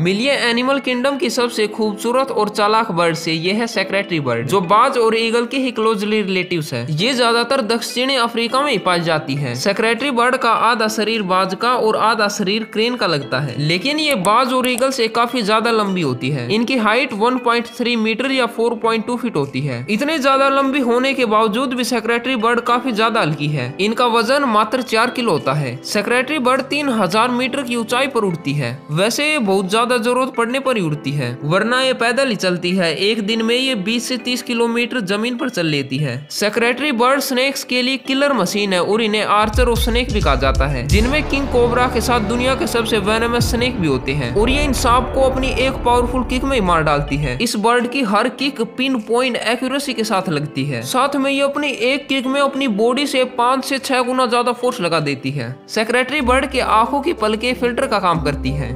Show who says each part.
Speaker 1: मिलिए animal kingdom की सबसे खूबसूरत और चालाक बर्ड से ये है सेक्रेटरी बर्ड जो बाज और ईगल के ही क्लोजली रिलेटिव है। ये ज़्यादातर दक्षिणी अफ्रीका में पाई जाती है। सेक्रेटरी बर्ड का आधा शरीर बाज का और आधा शरीर क्रेन का लगता है। लेकिन ये बाज और ईगल से काफ़ी ज़्यादा लंबी होती है। इनकी हाइट 1.3 मीटर या 4.2 फीट होती है। इतने ज़्यादा लंबी होने के बावजूद भी सेक्रेटरी बर्ड काफ़ी ज़्यादा हल्की है। इनका वज़न मात्र चार किलो होता है। सेक्रेटरी बर्ड तीन हज़ार मीटर की ऊंचाई पर उड़ती है। वैसे ये बहुत ज़्यादा ज़रूरत पड़ने पर ही उड़ती है, वरना ये पैदल ही चलती है। एक दिन में ये 20 से 30 किलोमीटर ज़मीन पर चल लेती है। सेक्रेटरी बर्ड स्नेक्स के लिए किलर मशीन है और इन्हें आर्चर और स्नेक भी कहा जाता है। जिनमें किंग कोबरा के साथ दुनिया के सबसे वेनमस स्नेक भी होते हैं। और ये इन सांप को अपनी एक पावरफुल किक में मार डालती है। इस बर्ड की हर किक पिन पॉइंट एक्यूरेसी के साथ लगती है। साथ में ये अपनी एक किक में अपनी बॉडी से पाँच से छह गुना ज़्यादा फोर्स लगा देती है। सेक्रेटरी बर्ड के आँखों की पलके फ़िल्टर का काम करती है।